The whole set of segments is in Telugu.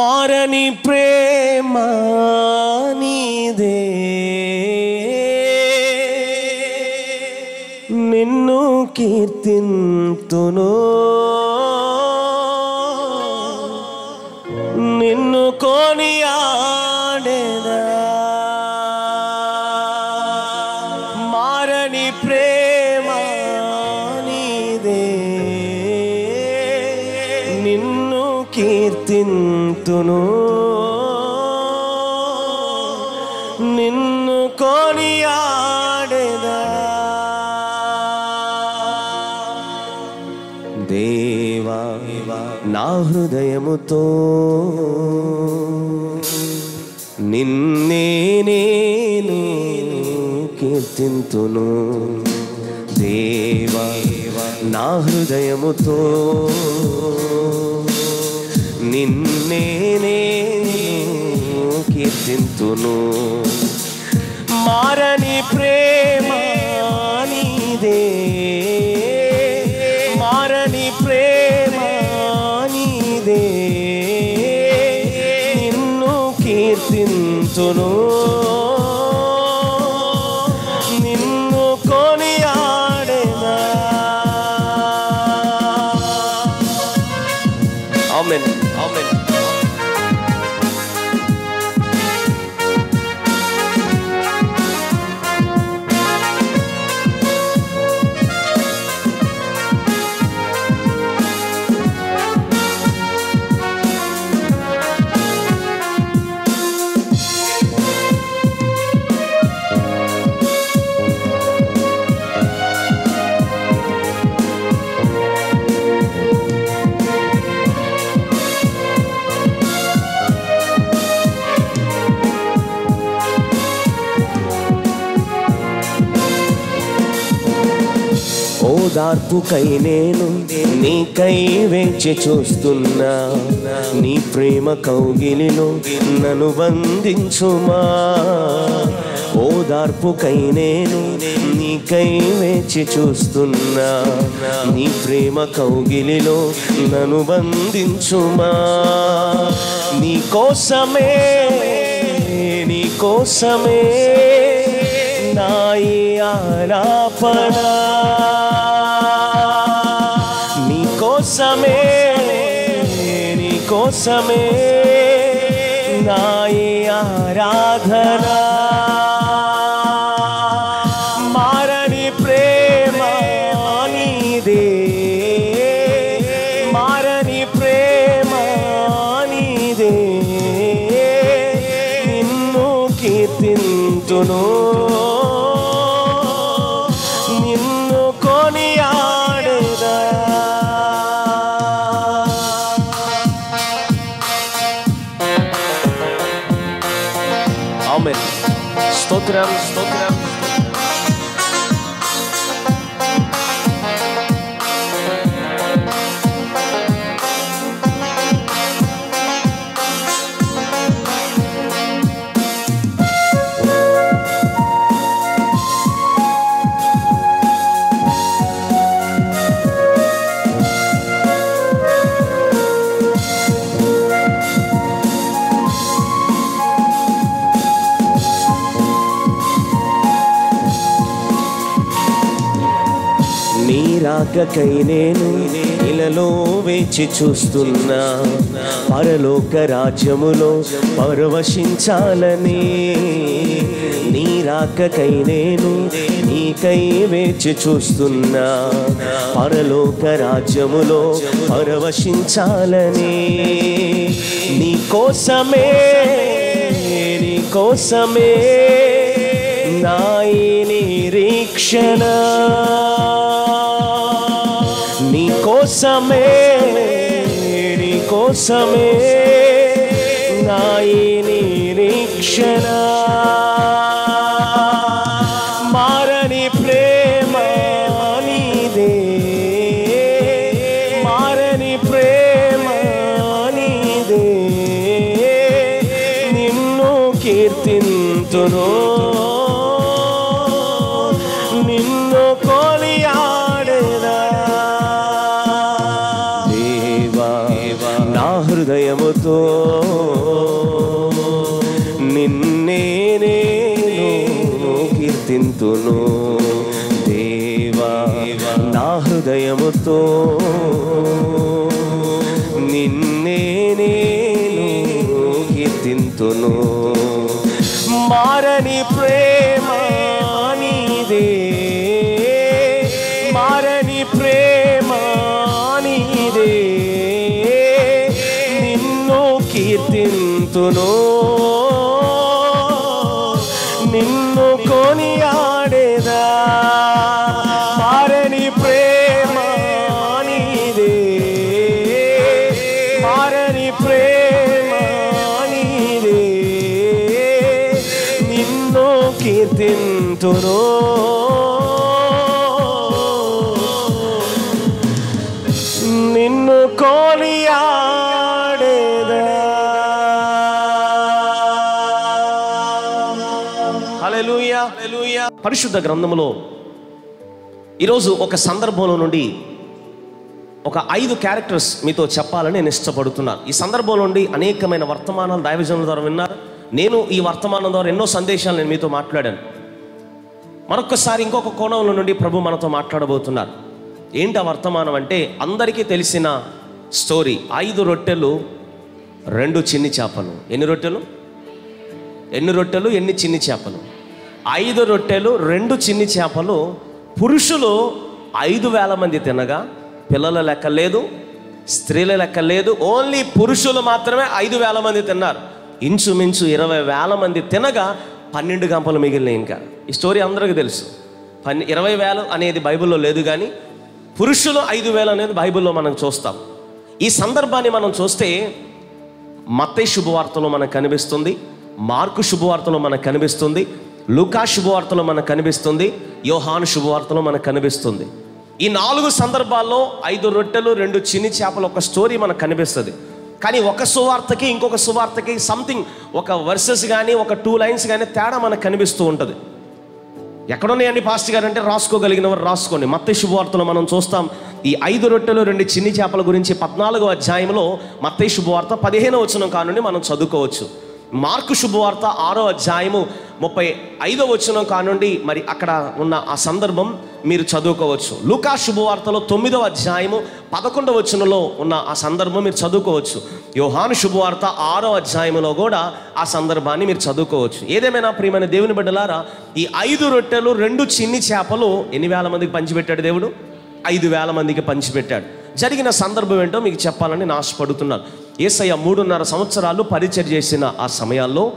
మారని ప్రేమ నీదే. నిన్ను కీర్తింతును. హృదయముతో నిన్నే నేను కీర్తింతును. దేవా నా హృదయముతో నిన్నే నేను కీర్తింతును. మారని ప్రేమ నీదే. కీర్తింతును ఓదార్పుకై నేను నీకై వేచి చూస్తున్నా. నీ ప్రేమ కౌగిలిలో నన్ను బంధించుమా. ఓదార్పుకై నేను నీకై వేచి చూస్తున్నా. నీ ప్రేమ కౌగిలిలో నన్ను బంధించుమా. నీ కోసమే నీ కోసమే నాయ ఆరాపణ కోసమే నీ కోసమే నాయి ఆరాధన మారని Estou tirando, estou tirando. రాకకై నేను ఇలలో వేచి చూస్తున్నా. పరలోక రాజ్యములో పరవశించాలని నీ రాకకై నేను నీకై వేచి చూస్తున్నా. పరలోక రాజ్యములో పరవశించాలని నీ కోసమే నీ కోసమే నాయి నిరీక్షణ. నీ కోసమే నీ కోసమే కీర్తింతును పరిశుద్ధ గ్రంథంలో ఈరోజు ఒక సందర్భంలో నుండి ఒక ఐదు క్యారెక్టర్స్ మీతో చెప్పాలని నేను ఇష్టపడుతున్నాను. ఈ సందర్భంలో నుండి అనేకమైన వర్తమానాలు దైవజనుల ద్వారా విన్నారు. నేను ఈ వర్తమానం ద్వారా ఎన్నో సందేశాలు నేను మీతో మాట్లాడాను. మరొకసారి ఇంకొక కోణంలో నుండి ప్రభు మనతో మాట్లాడబోతున్నారు. ఏంటి ఆ వర్తమానం అంటే అందరికీ తెలిసిన స్టోరీ. ఐదు రొట్టెలు రెండు చిన్ని చేపలు. ఎన్ని రొట్టెలు? ఎన్ని రొట్టెలు ఎన్ని చిన్ని చేపలు? ఐదు రొట్టెలు రెండు చిన్ని చేపలు. పురుషులు ఐదు వేల మంది తినగా పిల్లల లెక్క లేదు స్త్రీల లెక్క లేదు. ఓన్లీ పురుషులు మాత్రమే ఐదు వేల మంది తిన్నారు. ఇంచుమించు ఇరవై వేల మంది తినగా పన్నెండు గంపలు మిగిలినాయి ఇంకా. ఈ స్టోరీ అందరికీ తెలుసు. పన్నె ఇరవై వేలు అనేది బైబిల్లో లేదు కానీ పురుషులు ఐదు వేలు అనేది బైబిల్లో మనం చూస్తాం. ఈ సందర్భాన్ని మనం చూస్తే మత్తై శుభవార్తలో మనకు కనిపిస్తుంది మార్కు శుభవార్తలో మనకు కనిపిస్తుంది లుకా శుభవార్తలో మనకు కనిపిస్తుంది యోహాను శుభవార్తలో మనకు కనిపిస్తుంది. ఈ నాలుగు సందర్భాల్లో ఐదు రొట్టెలు రెండు చిన్ని చేపలు ఒక స్టోరీ మనకు కనిపిస్తుంది. కానీ ఒక సువార్తకి ఇంకొక సువార్తకి సంథింగ్ ఒక వర్సెస్ కానీ ఒక టూ లైన్స్ కానీ తేడా మనకు కనిపిస్తూ ఉంటుంది. ఎక్కడున్నాయండి పాస్టర్ గారు అంటే రాసుకోగలిగిన వారు రాసుకోండి. మత్త శుభవార్తలో మనం చూస్తాం ఈ ఐదు రొట్టెలు రెండు చిన్ని చేపల గురించి పద్నాలుగో అధ్యాయంలో మత్త శుభవార్త పదిహేను వచనం కానుండి మనం చదువుకోవచ్చు. మార్కు శుభవార్త ఆరో అధ్యాయము ముప్పై ఐదో వచనం కానుండి మరి అక్కడ ఉన్న ఆ సందర్భం మీరు చదువుకోవచ్చు. లూకా శుభవార్తలో తొమ్మిదవ అధ్యాయము పదకొండవ వచనంలో ఉన్న ఆ సందర్భం మీరు చదువుకోవచ్చు. యోహాను శుభవార్త ఆరో అధ్యాయములో కూడా ఆ సందర్భాన్ని మీరు చదువుకోవచ్చు. ఏదేమైనా ప్రియమైన దేవుని బిడ్డలారా ఈ ఐదు రొట్టెలు రెండు చిన్ని చేపలు ఎన్ని వేల మందికి పంచిపెట్టాడు దేవుడు? ఐదు వేల మందికి పంచిపెట్టాడు. జరిగిన సందర్భం ఏంటో మీకు చెప్పాలని నాశపడుతున్నాను ఆశపడుతున్నాను. ఏసయ్య మూడున్నర సంవత్సరాలు పరిచయం చేసిన ఆ సమయాల్లో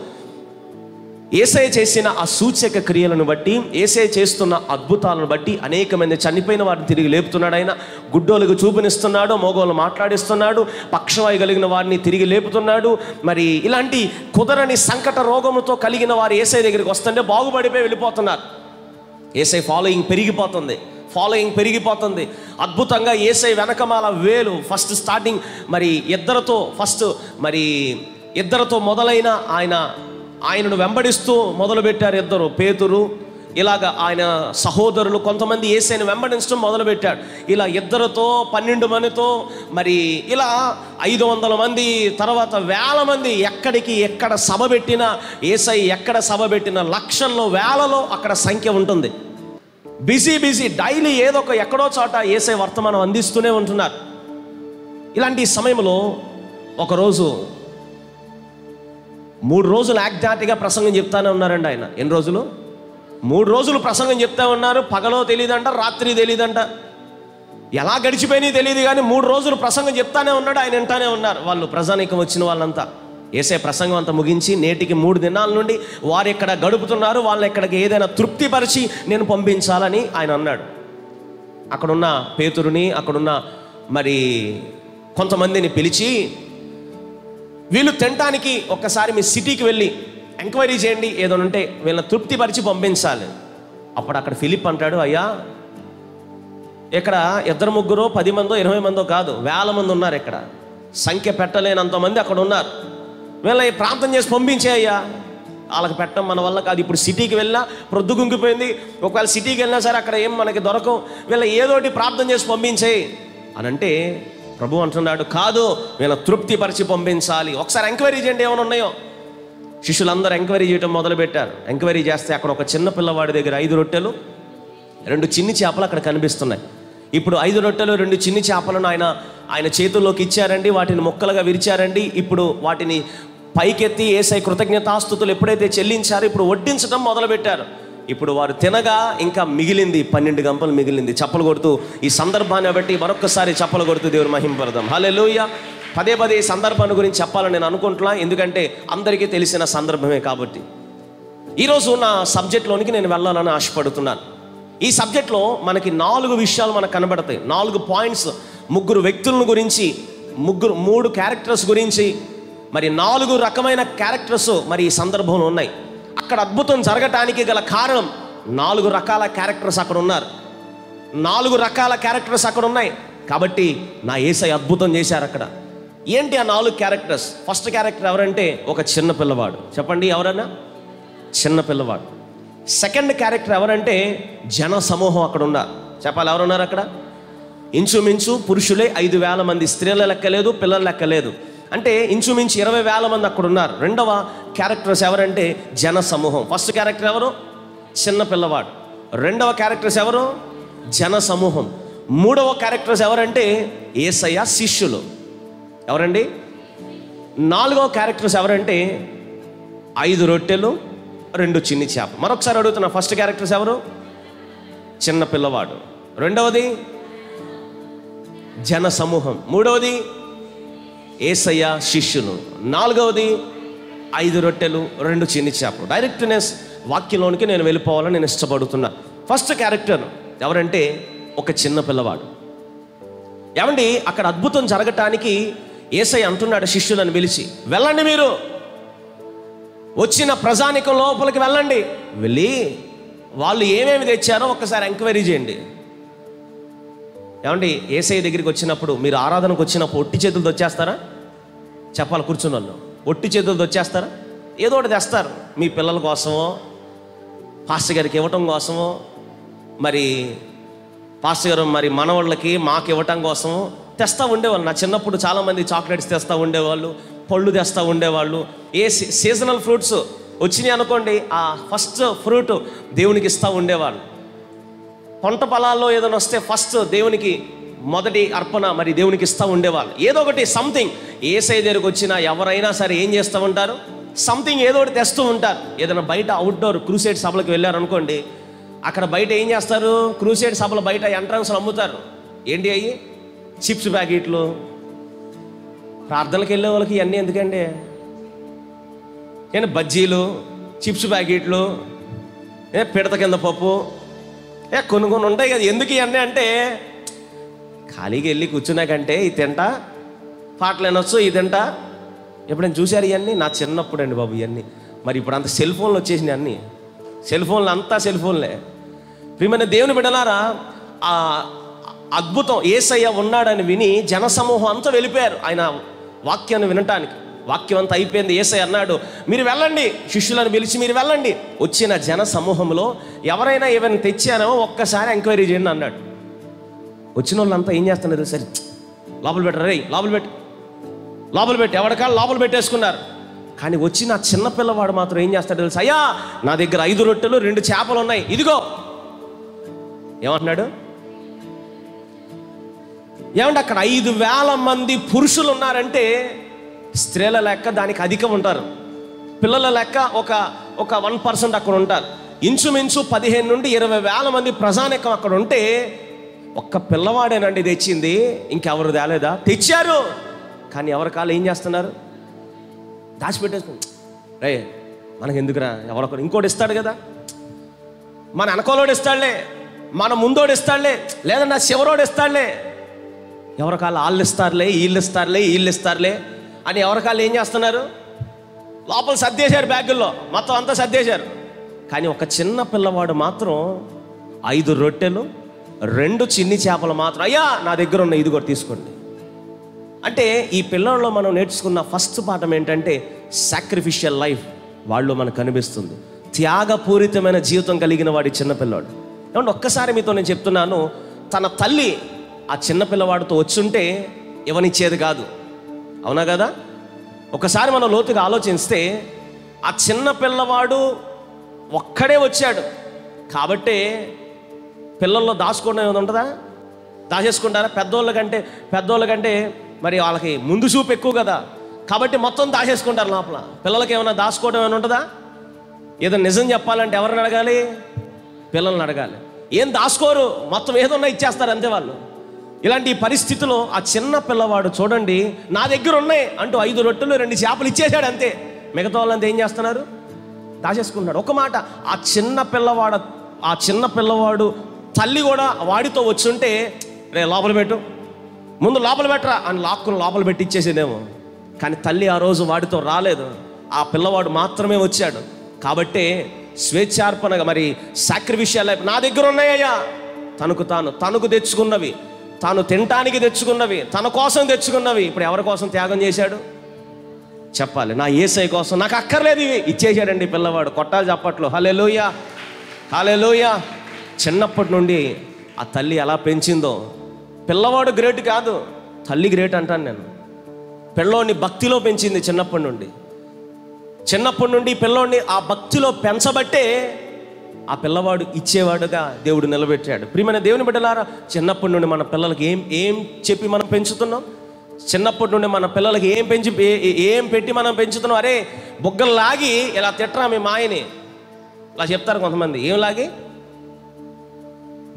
ఏసఐ చేసిన ఆ సూచక క్రియలను బట్టి ఏసఐ చేస్తున్న అద్భుతాలను బట్టి అనేక మంది చనిపోయిన వారిని తిరిగి లేపుతున్నాడు ఆయన. గుడ్డోలకు చూపునిస్తున్నాడు మోగోలు మాట్లాడిస్తున్నాడు పక్షవాయు కలిగిన వారిని తిరిగి లేపుతున్నాడు. మరి ఇలాంటి కుదరని సంకట రోగముతో కలిగిన వారు ఏసఐ దగ్గరికి వస్తుంటే బాగుపడిపోయి వెళ్ళిపోతున్నారు. ఏసై ఫాలోయింగ్ పెరిగిపోతుంది. ఫాలోయింగ్ పెరిగిపోతుంది. అద్భుతంగా ఏసై వెనకమాల వేలు. ఫస్ట్ స్టార్టింగ్ మరి ఇద్దరితో ఫస్ట్ మరి ఇద్దరితో మొదలైన ఆయన ఆయనను వెంబడిస్తూ మొదలుపెట్టారు ఇద్దరు. పేతురు ఇలాగ ఆయన సహోదరులు కొంతమంది ఏసైని వెంబడించడం మొదలుపెట్టాడు ఇలా ఇద్దరితో పన్నెండు మందితో మరి ఇలా ఐదు వందల మంది తర్వాత వేల మంది ఎక్కడికి ఎక్కడ సభ పెట్టినా ఏసై ఎక్కడ సభ పెట్టినా లక్షల్లో వేలలో అక్కడ సంఖ్య ఉంటుంది. బిజీ బిజీ డైలీ ఏదో ఒక ఎక్కడో చోట వేసే వర్తమానం అందిస్తూనే ఉంటున్నారు. ఇలాంటి సమయంలో ఒకరోజు మూడు రోజులు యాక్జాక్ట్గా ప్రసంగం చెప్తానే ఉన్నారండి ఆయన. ఎన్ని రోజులు? మూడు రోజులు ప్రసంగం చెప్తా ఉన్నారు. పగలో తెలియదంట రాత్రి తెలియదంట ఎలా గడిచిపోయినాయి తెలియదు కానీ మూడు రోజులు ప్రసంగం చెప్తానే ఉన్నాడు ఆయన వింటానే ఉన్నారు. వాళ్ళు ప్రజానీకం వచ్చిన వాళ్ళంతా. ఏసే ప్రసంగం అంతా ముగించి నేటికి మూడు దినాల నుండి వారు ఇక్కడ గడుపుతున్నారు వాళ్ళని ఇక్కడికి ఏదైనా తృప్తిపరిచి నేను పంపించాలని ఆయన అన్నాడు. అక్కడున్న పేతురుని అక్కడున్న మరి కొంతమందిని పిలిచి వీళ్ళు తినటానికి ఒక్కసారి మీ సిటీకి వెళ్ళి ఎంక్వైరీ చేయండి ఏదో ఉంటే వీళ్ళని తృప్తిపరిచి పంపించాలి. అప్పుడు అక్కడ ఫిలిప్ అంటాడు అయ్యా ఇక్కడ ఇద్దరు ముగ్గురు పది మందో ఇరవై మందో కాదు వేల మంది ఉన్నారు ఇక్కడ. సంఖ్య పెట్టలేనంత మంది అక్కడ ఉన్నారు. వీళ్ళ ప్రాంతం చేసి పంపించేయ్యా వాళ్ళకి పెట్టడం మన వల్ల కాదు. ఇప్పుడు సిటీకి వెళ్ళినా ప్రొద్దు గుంగిపోయింది. ఒకవేళ సిటీకి వెళ్ళినా సరే అక్కడ ఏం మనకి దొరకవు. వీళ్ళ ఏదోటి ప్రార్థన చేసి పంపించేయి. అని అంటే ప్రభు అంటున్నాడు కాదు వీళ్ళ తృప్తి పరిచి పంపించాలి. ఒకసారి ఎంక్వైరీ చేయండి ఏమైనా ఉన్నాయో. శిష్యులందరూ ఎంక్వైరీ చేయడం మొదలుపెట్టారు. ఎంక్వైరీ చేస్తే అక్కడ ఒక చిన్న పిల్లవాడి దగ్గర ఐదు రొట్టెలు రెండు చిన్ని చేపలు అక్కడ కనిపిస్తున్నాయి. ఇప్పుడు ఐదు రొట్టెలు రెండు చిన్ని చేపలను ఆయన ఆయన చేతుల్లోకి ఇచ్చారండి. వాటిని మొక్కలుగా విరిచారండి. ఇప్పుడు వాటిని పైకెత్తి ఏసై కృతజ్ఞతాస్థుతులు ఎప్పుడైతే చెల్లించారో ఇప్పుడు వడ్డించడం మొదలుపెట్టారు. ఇప్పుడు వారు తినగా ఇంకా మిగిలింది పన్నెండు గంపలు మిగిలింది. చప్పలు కొడుతూ ఈ సందర్భాన్ని బట్టి మరొకసారి చప్పలు కొడుతూ దేవుని మహింపడదాం లూయ పదే పదే ఈ సందర్భాన్ని గురించి చెప్పాలని నేను అనుకుంటున్నా. ఎందుకంటే అందరికీ తెలిసిన సందర్భమే కాబట్టి. ఈరోజు నా సబ్జెక్ట్లోనికి నేను వెళ్ళాలని ఆశపడుతున్నాను. ఈ సబ్జెక్ట్లో మనకి నాలుగు విషయాలు మనకు కనబడతాయి. నాలుగు పాయింట్స్ ముగ్గురు వ్యక్తులను గురించి ముగ్గురు మూడు క్యారెక్టర్స్ గురించి మరి నాలుగు రకమైన క్యారెక్టర్స్ మరి ఈ సందర్భంలో ఉన్నాయి. అక్కడ అద్భుతం జరగటానికి గల కారణం నాలుగు రకాల క్యారెక్టర్స్ అక్కడ ఉన్నారు. నాలుగు రకాల క్యారెక్టర్స్ అక్కడ ఉన్నాయి. కాబట్టి నా ఏసై అద్భుతం చేశారు అక్కడ. ఏంటి ఆ నాలుగు క్యారెక్టర్స్? ఫస్ట్ క్యారెక్టర్ ఎవరంటే ఒక చిన్న పిల్లవాడు. చెప్పండి ఎవరన్నా? చిన్న పిల్లవాడు. సెకండ్ క్యారెక్టర్ ఎవరంటే జన సమూహం అక్కడ ఉన్నారు. చెప్పాలి ఎవరున్నారు అక్కడ? ఇంచుమించు పురుషులే ఐదు వేల మంది స్త్రీల లెక్కలేదు పిల్లల లెక్క లేదు. అంటే ఇంచుమించు ఇరవై వేల మంది అక్కడ ఉన్నారు రెండవ క్యారెక్టర్స్ ఎవరంటే జన సమూహం ఫస్ట్ క్యారెక్టర్ ఎవరు? చిన్న పిల్లవాడు. రెండవ క్యారెక్టర్స్ ఎవరు? జన సమూహం మూడవ క్యారెక్టర్స్ ఎవరంటే ఏసయ్య శిష్యులు. ఎవరండి? నాలుగవ క్యారెక్టర్స్ ఎవరంటే ఐదు రొట్టెలు రెండు చిన్ని చేప. మరొకసారి అడుగుతున్నా ఫస్ట్ క్యారెక్టర్స్ ఎవరు? చిన్న పిల్లవాడు. రెండవది జన సమూహం మూడవది ఏసయ్య శిష్యులు. నాలుగవది ఐదు రొట్టెలు రెండు చిన్ని చేపలు. డైరెక్ట్నెస్ వాక్యంలోనికి నేను వెళ్ళిపోవాలని నేను ఇష్టపడుతున్నా. ఫస్ట్ క్యారెక్టర్ ఎవరంటే ఒక చిన్న పిల్లవాడు. ఏమండి అక్కడ అద్భుతం జరగటానికి ఏసై అంటున్నాడు శిష్యులను పిలిచి వెళ్ళండి మీరు. వచ్చిన ప్రజానికం లోపలికి వెళ్ళండి. వెళ్ళి వాళ్ళు ఏమేమి తెచ్చారో ఒక్కసారి ఎంక్వైరీ చేయండి. ఏమండి ఏసై దగ్గరికి వచ్చినప్పుడు మీరు ఆరాధనకు వచ్చినప్పుడు ఒట్టి చేతులతో వచ్చేస్తారా? చెప్పాలి కూర్చున్న వాళ్ళు ఒట్టి చేతులతో వచ్చేస్తారా? ఏదో ఒకటి తెస్తారు. మీ పిల్లల కోసమో పాస్టర్ గారికి ఇవ్వటం కోసమో మరి పాస్టర్ గారు మరి మనవాళ్ళకి మాకు ఇవ్వటం కోసమో తెస్తా ఉండేవాళ్ళు. నా చిన్నప్పుడు చాలామంది చాక్లెట్స్ తెస్తా ఉండేవాళ్ళు పళ్ళు తెస్తా ఉండేవాళ్ళు. ఏ సీజనల్ ఫ్రూట్స్ వచ్చినాయి అనుకోండి ఆ ఫస్ట్ ఫ్రూట్ దేవునికి ఇస్తూ ఉండేవాళ్ళు. పంట పొలాల్లో ఏదైనా వస్తే ఫస్ట్ దేవునికి మొదటి అర్పణ మరి దేవునికి ఇస్తూ ఉండేవాళ్ళు. ఏదో ఒకటి సంథింగ్ ఏ దగ్గరకు వచ్చినా ఎవరైనా సరే ఏం చేస్తూ ఉంటారు? సంథింగ్ ఏదో ఒకటి తెస్తూ ఉంటారు. ఏదైనా బయట అవుట్డోర్ క్రూసైడ్ సభలకు వెళ్ళారనుకోండి అక్కడ బయట ఏం చేస్తారు? క్రూసైడ్ సభల బయట ఎంట్రన్స్లు అమ్ముతారు. ఏంటి అయ్యి? చిప్స్ ప్యాకెట్లు. ప్రార్థనలకు వెళ్ళే వాళ్ళకి ఇవన్నీ ఎందుకండి? ఏంటి? బజ్జీలు చిప్స్ ప్యాకెట్లు ఏ పిడత కింద పప్పు ఏ కొన్ని కొన్ని ఉంటాయి కదా ఎందుకు ఇవన్నీ అంటే ఖాళీగా వెళ్ళి కూర్చున్నాకంటే ఇది తింటా పాటలు వినొచ్చు ఇది తింటా. ఎప్పుడైనా చూశారు ఇవన్నీ నా చిన్నప్పుడు అండి బాబు ఇవన్నీ మరి ఇప్పుడు అంత సెల్ ఫోన్లు వచ్చేసినాయి అన్నీ. సెల్ ఫోన్లు అంతా సెల్ ఫోన్లే. ప్రియమైన దేవుని బిడ్డలారా ఆ అద్భుతం ఏసయ్య ఉన్నాడని విని జనసమూహం అంతా వెళ్ళిపోయారు ఆయన వాక్యాన్ని వినటానికి. వాక్యం అంతా అయిపోయింది. ఏసై అన్నాడు మీరు వెళ్ళండి శిష్యులను పిలిచి మీరు వెళ్ళండి. వచ్చిన జన సమూహంలో ఎవరైనా ఏమైనా తెచ్చానో ఒక్కసారి ఎంక్వైరీ చేయండి అన్నాడు. వచ్చిన వాళ్ళంతా ఏం చేస్తున్నారు? సరే లోపల పెట్టరు రే లోపల పెట్టి. లోపల పెట్టి. ఎవరికాలు లోపల పెట్టేసుకున్నారు. కానీ వచ్చిన నా చిన్న పిల్లవాడు మాత్రం ఏం చేస్తాడు తెలుసు? అయ్యా నా దగ్గర ఐదు రొట్టెలు రెండు చేపలు ఉన్నాయి. ఇదిగో. ఏమంటున్నాడు? ఏమంటే అక్కడ ఐదు వేల మంది పురుషులు ఉన్నారంటే స్త్రీల లెక్క దానికి అధికం ఉంటారు. పిల్లల లెక్క ఒక ఒక వన్ పర్సెంట్ అక్కడ ఉంటారు. ఇంచుమించు పదిహేను నుండి ఇరవై వేల మంది ప్రజానికం అక్కడ ఉంటే ఒక్క పిల్లవాడేనండి తెచ్చింది. ఇంకెవరు తేలేదా? తెచ్చారు. కానీ ఎవరి కాళ్ళు ఏం చేస్తున్నారు? దాచిపెట్టేసుకో రే మనకి ఎందుకురా ఎవరొకరు ఇంకోటి ఇస్తాడు కదా. మన వెనకోలోడు ఇస్తాడులే. మన ముందోడు ఇస్తాడులే. లేదన్నా చివరోడు ఇస్తాడులే. ఎవరికాళ్ళు వాళ్ళు ఇస్తారులే వీళ్ళు ఇస్తారులే వీళ్ళు ఇస్తారులే అని ఎవరికాళ్ళు ఏం చేస్తున్నారు? లోపల సర్దేశారు బ్యాగుల్లో. మొత్తం అంతా సర్దేశారు. కానీ ఒక చిన్న పిల్లవాడు మాత్రం ఐదు రొట్టెలు రెండు చిన్ని చేపలు మాత్రం అయ్యా నా దగ్గర ఉన్న ఇది కూడా తీసుకోండి. అంటే ఈ పిల్లల్లో మనం నేర్చుకున్న ఫస్ట్ పాఠం ఏంటంటే సాక్రిఫిషియల్ లైఫ్ వాళ్ళు మనకు కనిపిస్తుంది. త్యాగపూరితమైన జీవితం కలిగిన వాడి చిన్నపిల్లాడు ఏమంటే ఒక్కసారి మీతో నేను చెప్తున్నాను తన తల్లి ఆ చిన్నపిల్లవాడితో వచ్చుంటే ఇవ్వనిచ్చేది కాదు. అవునా కదా? ఒకసారి మనం లోతుగా ఆలోచిస్తే ఆ చిన్న పిల్లవాడు ఒక్కడే వచ్చాడు. కాబట్టే పిల్లల్లో దాచుకోవడం ఏమైనా ఉంటుందా? దాచేసుకుంటారా? పెద్దోళ్ళ కంటే పెద్దోళ్ళ కంటే మరి వాళ్ళకి ముందు చూపు ఎక్కువ కదా. కాబట్టి మొత్తం దాచేసుకుంటారు లోపల. పిల్లలకి ఏమైనా దాచుకోవడం ఏమైనా ఉంటుందా? ఏదో నిజం చెప్పాలంటే ఎవరిని అడగాలి? పిల్లల్ని అడగాలి. ఏం దాచుకోరు? మొత్తం ఏదన్నా ఇచ్చేస్తారు అంతే వాళ్ళు. ఇలాంటి పరిస్థితిలో ఆ చిన్న పిల్లవాడు చూడండి నా దగ్గర ఉన్నాయి అంటూ ఐదు రొట్టెలు రెండు చేపలు ఇచ్చేసాడు అంతే. మిగతా వాళ్ళంతా ఏం చేస్తున్నారు? దాచేసుకుంటున్నాడు ఒక మాట ఆ చిన్న పిల్లవాడు ఆ చిన్న పిల్లవాడు తల్లి కూడా వాడితో వచ్చుంటే రే లోపల పెట్టు. ముందు లోపల పెట్టరా అని లాక్కుని లోపల పెట్టి ఇచ్చేసేదేమో. కానీ తల్లి ఆ రోజు వాడితో రాలేదు. ఆ పిల్లవాడు మాత్రమే వచ్చాడు. కాబట్టి స్వేచ్ఛార్పణగా మరి సాక్రిఫిషియల్ నా దగ్గర ఉన్నాయ్యా. తనకు తాను తనకు తెచ్చుకున్నవి తాను తినటానికి తెచ్చుకున్నవి తన కోసం తెచ్చుకున్నవి. ఇప్పుడు ఎవరి కోసం త్యాగం చేశాడు? చెప్పాలి. నా ఏసై కోసం. నాకు అక్కర్లేదు ఇవి. ఇచ్చేసాడండి పిల్లవాడు. కొట్టాలి చప్పట్లు. హలే లోయ హలే లోయ చిన్నప్పటి నుండి ఆ తల్లి ఎలా పెంచిందో. పిల్లవాడు గ్రేట్ కాదు తల్లి గ్రేట్ అంటాను నేను. పిల్లోని భక్తిలో పెంచింది చిన్నప్పటి నుండి. చిన్నప్పటి నుండి పిల్లోడిని ఆ భక్తిలో పెంచబట్టే ఆ పిల్లవాడు ఇచ్చేవాడుగా దేవుడు నిలబెట్టాడు. ప్రియమైన దేవుని బిడ్డలారా చిన్నప్పటి నుండి మన పిల్లలకి ఏం ఏం చెప్పి మనం పెంచుతున్నాం? చిన్నప్పటి నుండి మన పిల్లలకి ఏం పెంచి ఏ- ఏం పెట్టి మనం పెంచుతున్నాం? అరే బుగ్గలు లాగి ఇలా తిట్టరా మీ మాయని? ఇలా చెప్తారు కొంతమంది. ఏం లాగి?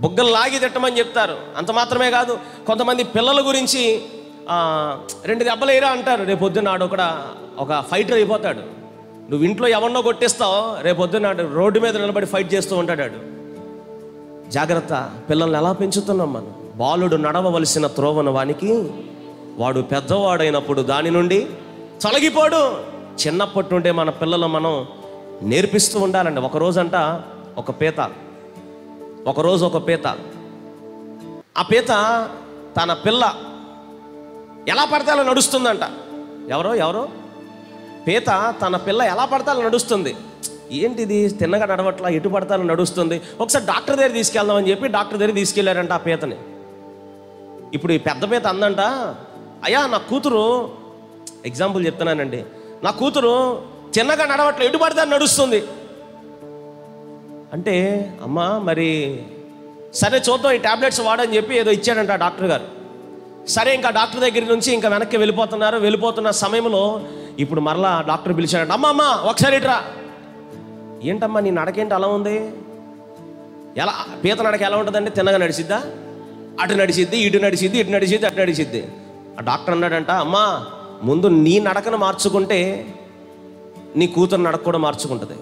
బుగ్గలు లాగి తిట్టమని చెప్తారు. అంత మాత్రమే కాదు కొంతమంది పిల్లల గురించి రెండు దెబ్బలు అంటారు. రేపొద్దునాడు పొద్దున్న ఒక ఒక ఫైటర్ అయిపోతాడు. నువ్వు ఇంట్లో ఎవరినో కొట్టిస్తావు రేపు పొద్దున్న రోడ్డు మీద నిలబడి ఫైట్ చేస్తూ ఉంటాడు జాగ్రత్త పిల్లల్ని ఎలా పెంచుతున్నాం మనం? బాలుడు నడవవలసిన త్రోవన వానికి వాడు పెద్దవాడైనప్పుడు దాని నుండి తొలగిపోడు. చిన్నప్పటి నుండే మన పిల్లలు మనం నేర్పిస్తూ ఉండాలండి. ఒకరోజంట ఒక పీత. ఒకరోజు ఒక పీత. ఆ పీత తన పిల్ల ఎలా పడితే అలా నడుస్తుందంట. ఎవరో ఎవరో? పీత తన పిల్ల ఎలా పడితే అలా నడుస్తుంది. ఏంటిది? తిన్నగా నడవట్లా? ఎటు పడతాలో నడుస్తుంది. ఒకసారి డాక్టర్ దగ్గర తీసుకెళ్దామని చెప్పి డాక్టర్ దగ్గర తీసుకెళ్ళారంట ఆ పీతని. ఇప్పుడు ఈ పెద్ద పీత అందంట. అయ్యా నా కూతురు ఎగ్జాంపుల్ చెప్తున్నానండి. నా కూతురు చిన్నగా నడవట్లే? ఎటు పడితే నడుస్తుంది. అంటే అమ్మా మరి సరే చూద్దాం ఈ టాబ్లెట్స్ వాడని చెప్పి ఏదో ఇచ్చాడంట డాక్టర్ గారు. సరే ఇంకా డాక్టర్ దగ్గర నుంచి ఇంకా వెనక్కి వెళ్ళిపోతున్నారు. వెళ్ళిపోతున్న సమయంలో ఇప్పుడు మరలా డాక్టర్ పిలిచాడంట అమ్మ అమ్మ ఒకసారి ఇట్రా. ఏంటమ్మా నీ నడకేంటి అలా ఉంది? ఎలా పీత నడక ఎలా ఉంటుందంటే తిన్నగా నడిచిద్దా? అటు నడిచిద్ది ఇటు నడిచిద్ది ఇటు నడిచిద్ది అటు నడిచిద్ది. ఆ డాక్టర్ అన్నాడంట అమ్మా ముందు నీ నడకను మార్చుకుంటే నీ కూతురు నడక కూడా మార్చుకుంటుంది.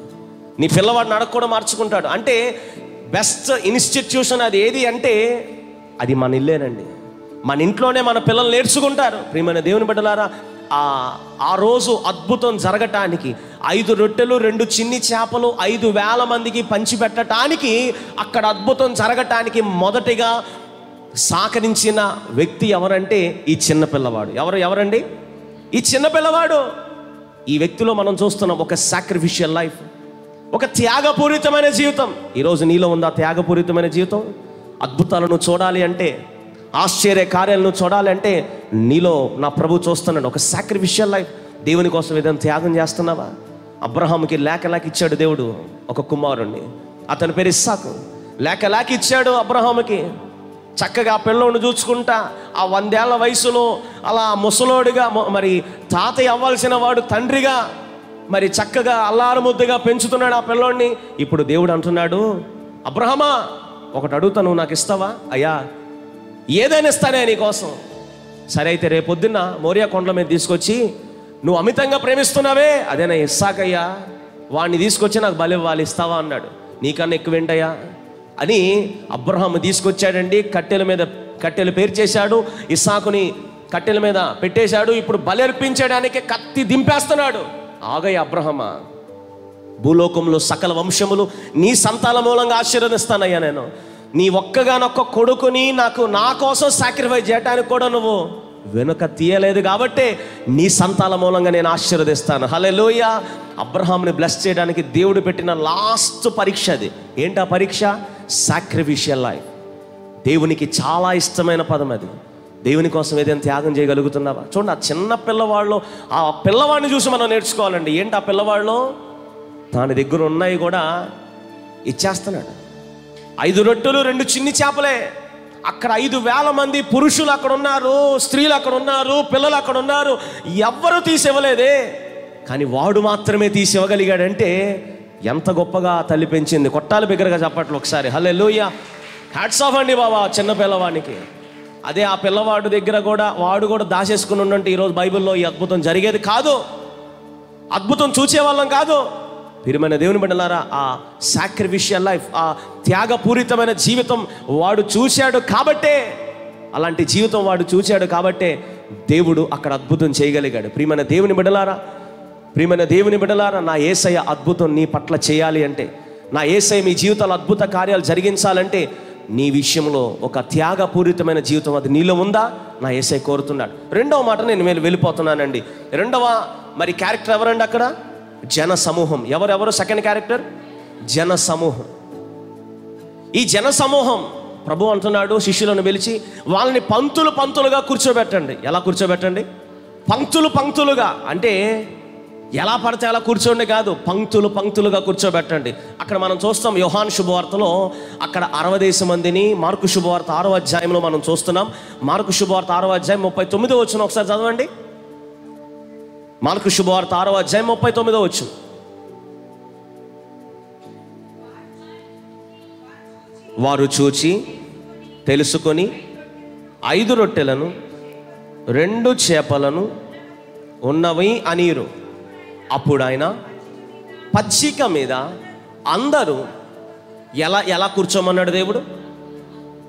నీ పిల్లవాడు నడక కూడా మార్చుకుంటాడు. అంటే బెస్ట్ ఇన్స్టిట్యూషన్ అది ఏది అంటే అది మన ఇల్లేనండి. మన ఇంట్లోనే మన పిల్లలు నేర్చుకుంటారు. ప్రియమైన దేవుని బిడ్డలారా ఆ ఆ రోజు అద్భుతం జరగటానికి ఐదు రొట్టెలు రెండు చిన్ని చేపలు ఐదు వేల మందికి పంచిపెట్టడానికి అక్కడ అద్భుతం జరగటానికి మొదటిగా సహకరించిన వ్యక్తి ఎవరంటే ఈ చిన్న పిల్లవాడు. ఎవరు ఎవరండి? ఈ చిన్న పిల్లవాడు. ఈ వ్యక్తిలో మనం చూస్తున్నాం ఒక సాక్రిఫిషియల్ లైఫ్ ఒక త్యాగపూరితమైన జీవితం. ఈరోజు నీలో ఉందా త్యాగపూరితమైన జీవితం? అద్భుతాలను చూడాలి అంటే ఆశ్చర్య కార్యాలను చూడాలి అంటే నీలో నా ప్రభు చూస్తున్నాడు. ఒక సాక్రిఫిషియల్ లైఫ్ దేవుని కోసం ఏదైనా త్యాగం చేస్తున్నావా? అబ్రహాంకి లేకలాకి ఇచ్చాడు దేవుడు ఒక కుమారుణ్ణి. అతని పేరు ఇస్సాకు. లేకలాకి ఇచ్చాడు అబ్రహాముకి. చక్కగా ఆ చూసుకుంటా ఆ వందేళ్ళ వయసులో అలా ముసలోడిగా మరి తాతయ్య అవ్వాల్సిన వాడు తండ్రిగా మరి చక్కగా అల్లారు ముద్దుగా పెంచుతున్నాడు ఆ పిల్లోడిని. ఇప్పుడు దేవుడు అంటున్నాడు అబ్రహమా ఒకటి అడుగుతా నువ్వు నాకు ఇస్తావా? అయ్యా ఏదైనా ఇస్తానే నీకోసం సరే అయితే రేపొద్దున్న మోరియా కొండల మీద తీసుకొచ్చి నువ్వు అమితంగా ప్రేమిస్తున్నావే? అదేనా ఇస్సాకయ్యా వాడిని తీసుకొచ్చి నాకు బలి ఇవ్వాలి ఇస్తావా? అన్నాడు. నీకన్నా ఎక్కువేంటయ్యా అని అబ్రహాం తీసుకొచ్చాడండి కట్టెల మీద కట్టెలు పేర్చేశాడు ఇస్సాకుని కట్టెల మీద పెట్టేశాడు ఇప్పుడు బలి అర్పించడానికి కత్తి దింపేస్తున్నాడు. ఆగయ అబ్రహమా. భూలోకంలో సకల వంశములు నీ సంతాన మూలంగా ఆశీర్వదిస్తానయ్యా నేను. నీ ఒక్కగానొక్క కొడుకుని నాకు నా కోసం సాక్రిఫై చేయడానికి కూడా నువ్వు వెనుక తీయలేదు కాబట్టే నీ సంతాన మూలంగా నేను ఆశీర్వదిస్తాను. హలెలోయ అబ్రహాంని బ్లెస్ చేయడానికి దేవుడు పెట్టిన లాస్ట్ పరీక్ష అది. ఏంటా పరీక్ష? సాక్రిఫిషియల్ లైఫ్ దేవునికి చాలా ఇష్టమైన పదం అది. దేవుని కోసం ఏదైనా త్యాగం చేయగలుగుతున్నావా? చూడండి ఆ చిన్న పిల్లవాళ్ళు ఆ పిల్లవాడిని చూసి మనం నేర్చుకోవాలండి. ఏంటి ఆ పిల్లవాళ్ళు తన దగ్గర ఉన్నాయి కూడా ఇచ్చేస్తున్నాడు. ఐదు రొట్టెలు రెండు చిన్ని చేపలే. అక్కడ ఐదు వేల మంది పురుషులు అక్కడ ఉన్నారు స్త్రీలు అక్కడ ఉన్నారు పిల్లలు అక్కడ ఉన్నారు. ఎవ్వరూ తీసివ్వలేదే. కానీ వాడు మాత్రమే తీసివ్వగలిగాడంటే ఎంత గొప్పగా తల్లి పెంచింది. కొట్టాలి బిగ్గరగా చెప్పట్లు ఒకసారి. హలే లూయ హ్యాట్స్ ఆఫ్ అండి బాబా చిన్న పిల్లవానికి. అదే ఆ పిల్లవాడు దగ్గర కూడా వాడు కూడా దాచేసుకుని ఉండంటే ఈరోజు బైబిల్లో ఈ అద్భుతం జరిగేది కాదు. అద్భుతం చూసేవాళ్ళం కాదు. ప్రియమైన దేవుని బిడ్డలారా ఆ సాక్రిఫిషియల్ లైఫ్ ఆ త్యాగపూరితమైన జీవితం వాడు చూశాడు కాబట్టే అలాంటి జీవితం వాడు చూశాడు కాబట్టే దేవుడు అక్కడ అద్భుతం చేయగలిగాడు. ప్రియమైన దేవుని బిడ్డలారా ప్రియమైన దేవుని బిడ్డలారా నా ఏసయ్య అద్భుతం నీ పట్ల చేయాలి అంటే నా ఏసయ్య మీ జీవితాలు అద్భుత కార్యాలు జరిగించాలంటే నీ విషయంలో ఒక త్యాగపూరితమైన జీవితం అది నీలో ఉందా? నా ఏసై కోరుతున్నాడు. రెండవ మాట నేను మేలు వెళ్ళిపోతున్నానండి. రెండవ మరి క్యారెక్టర్ ఎవరండి అక్కడ? జన సమూహం ఎవరెవరు? సెకండ్ క్యారెక్టర్ జన సమూహం ఈ జన సమూహం ప్రభు అంటున్నాడు శిష్యులను పిలిచి వాళ్ళని పంతులు పంతులుగా కూర్చోబెట్టండి. ఎలా కూర్చోబెట్టండి? పంక్తులు పంక్తులుగా అంటే ఎలా పడితే అలా కూర్చోండి కాదు పంక్తులు పంక్తులుగా కూర్చోబెట్టండి. అక్కడ మనం చూస్తాం యోహాన్ శుభవార్తలో అక్కడ అరవదేశం మందిని మార్కు శుభవార్త ఆరో అధ్యాయంలో మనం చూస్తున్నాం. మార్కు శుభవార్త ఆరో అధ్యాయం ముప్పై తొమ్మిదో వచ్చిన ఒకసారి చదవండి. మార్కు శుభవార్త ఆరో అధ్యాయం ముప్పై తొమ్మిదో వచ్చు వారు చూచి తెలుసుకొని ఐదు రొట్టెలను రెండు చేపలను ఉన్నవి అనీరు. అప్పుడు ఆయన పచ్చిక మీద అందరూ ఎలా ఎలా కూర్చోమన్నాడు దేవుడు?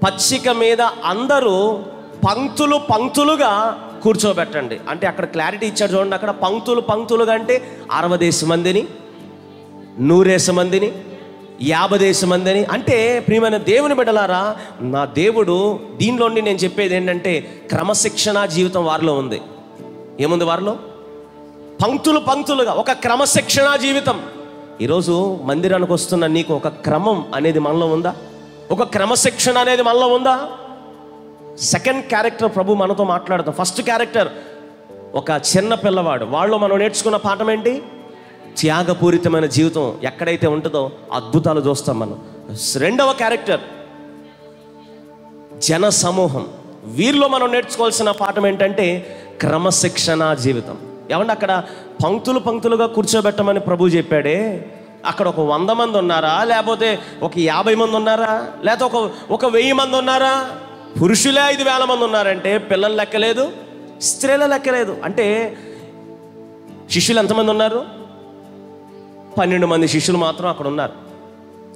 పచ్చిక మీద అందరూ పంక్తులు పంక్తులుగా కూర్చోబెట్టండి. అంటే అక్కడ క్లారిటీ ఇచ్చాడు చూడండి అక్కడ పంక్తులు పంక్తులుగా అంటే అరవదేశం మందిని నూరేస మందిని యాభదేశం మందిని. అంటే ప్రియమైన దేవుని బిడ్డలారా నా దేవుడు దీనిలోండి నేను చెప్పేది ఏంటంటే క్రమశిక్షణ జీవితం వారిలో ఉంది. ఏముంది వారిలో? పంక్తులు పంక్తులుగా ఒక క్రమశిక్షణ జీవితం. ఈరోజు మందిరానికి వస్తున్న నీకు ఒక క్రమం అనేది మనలో ఉందా? ఒక క్రమశిక్షణ అనేది మనలో ఉందా? సెకండ్ క్యారెక్టర్ ప్రభు మనతో మాట్లాడతాం. ఫస్ట్ క్యారెక్టర్ ఒక చిన్న పిల్లవాడు. వాళ్ళు మనం నేర్చుకున్న పాఠం ఏంటి? త్యాగపూరితమైన జీవితం ఎక్కడైతే ఉంటుందో అద్భుతాలు చూస్తాం మనం. రెండవ క్యారెక్టర్ జన సమూహం వీరిలో మనం నేర్చుకోవాల్సిన పాఠం ఏంటంటే క్రమశిక్షణ జీవితం. ఏమంటే అక్కడ పంక్తులు పంక్తులుగా కూర్చోబెట్టమని ప్రభు చెప్పాడే? అక్కడ ఒక వంద మంది ఉన్నారా? లేకపోతే ఒక యాభై మంది ఉన్నారా? లేకపోతే ఒక ఒక వెయ్యి మంది ఉన్నారా? పురుషులే ఐదు వేల మంది ఉన్నారంటే పిల్లల లెక్కలేదు స్త్రీల లెక్కలేదు అంటే శిష్యులు ఎంతమంది ఉన్నారు? పన్నెండు మంది శిష్యులు మాత్రం అక్కడ ఉన్నారు.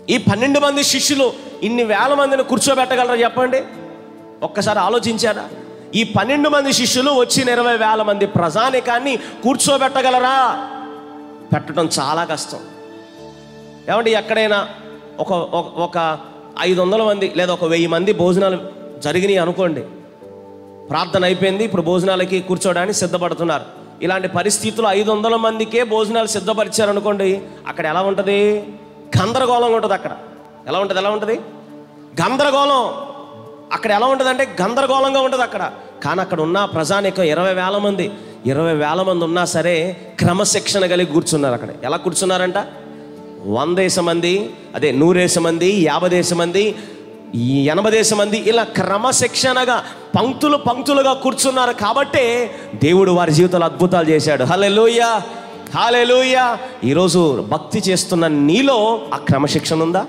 ఈ పన్నెండు మంది శిష్యులు ఇన్ని వేల మందిని కూర్చోబెట్టగలరా చెప్పండి? ఒక్కసారి ఆలోచించారా? ఈ పన్నెండు మంది శిష్యులు వచ్చిన ఇరవై వేల మంది ప్రజానికాన్ని కూర్చోబెట్టగలరా? పెట్టడం చాలా కష్టం. ఏమంటే ఎక్కడైనా ఒక ఒక- ఒక ఐదు వందల మంది లేదా ఒక వెయ్యి మంది భోజనాలు జరిగినాయి అనుకోండి. ప్రార్థన అయిపోయింది ఇప్పుడు భోజనాలకి కూర్చోడానికి సిద్ధపడుతున్నారు. ఇలాంటి పరిస్థితులు ఐదు వందల మందికే భోజనాలు సిద్ధపరిచారు అనుకోండి అక్కడ ఎలా ఉంటుంది? గందరగోళంగా ఉంటుంది అక్కడ. ఎలా ఉంటుంది ఎలా ఉంటుంది? గందరగోళం. అక్కడ ఎలా ఉంటుందంటే గందరగోళంగా ఉంటుంది అక్కడ. కానీ అక్కడ ఉన్న ప్రజానికం ఇరవై వేల మంది. ఇరవై వేల మంది ఉన్నా సరే క్రమశిక్షణ కలిగి కూర్చున్నారు అక్కడ. ఎలా కూర్చున్నారంట? వందేస మంది అదే నూరేస మంది యాభై దేశ మంది ఎనభై దేశ మంది ఇలా క్రమశిక్షణగా పంక్తులు పంక్తులుగా కూర్చున్నారు కాబట్టే దేవుడు వారి జీవితంలో అద్భుతాలు చేశాడు. హలెలూయ హాలెలూయ ఈరోజు భక్తి చేస్తున్న నీలో ఆ క్రమశిక్షణ ఉందా?